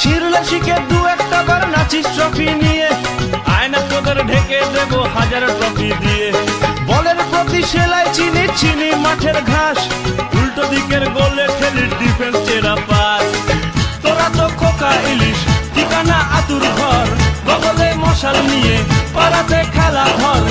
ছিড়লে শিখে দু একটা বার নাচিস ট্রফি নিয়ে। আয়না তোদের ঢেকে দেবো হাজার ট্রফি দিয়ে। বলের প্রতি সেলাই চিনি চিনি মাঠের ঘাস। উল্টো দিকের গোলে খেলি ডিফেন্স চেরা পাস। তোরা তো খোকা ইলিশ, ঠিকানা আতুর ঘর। বগলে মশাল নিয়ে পাড়াতে খেলা ঘর।